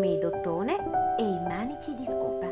come i dottone e i manici di scopa.